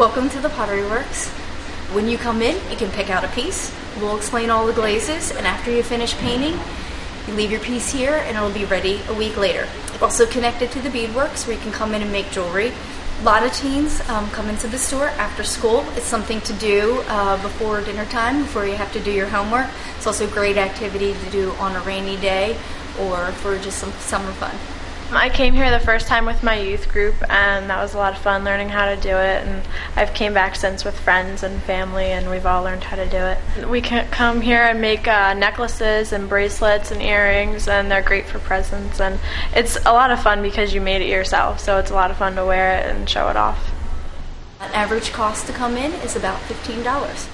Welcome to the Pottery Works. When you come in, you can pick out a piece. We'll explain all the glazes, and after you finish painting, you leave your piece here and it'll be ready a week later. Also connected to the beadworks where you can come in and make jewelry. A lot of teens um, come into the store after school. It's something to do uh, before dinner time, before you have to do your homework. It's also a great activity to do on a rainy day or for just some summer fun. I came here the first time with my youth group, and that was a lot of fun learning how to do it. And I've came back since with friends and family, and we've all learned how to do it. We can come here and make uh, necklaces and bracelets and earrings, and they're great for presents. And it's a lot of fun because you made it yourself, so it's a lot of fun to wear it and show it off. An average cost to come in is about fifteen dollars.